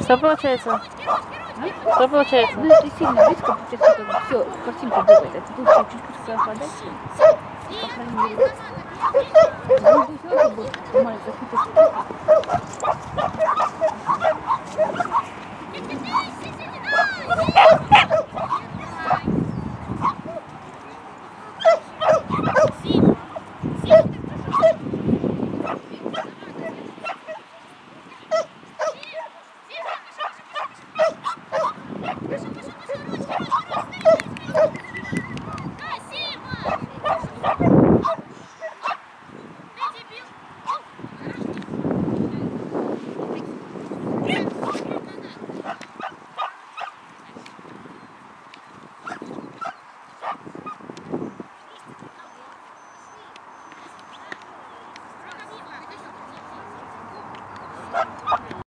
Что получается? А? Что получается? Ну, если сильно близко, получается, то все, картинка будет. Это лучше чуть-чуть все охладать. По крайней мере. Ну, все, это будет нормально, захватывать.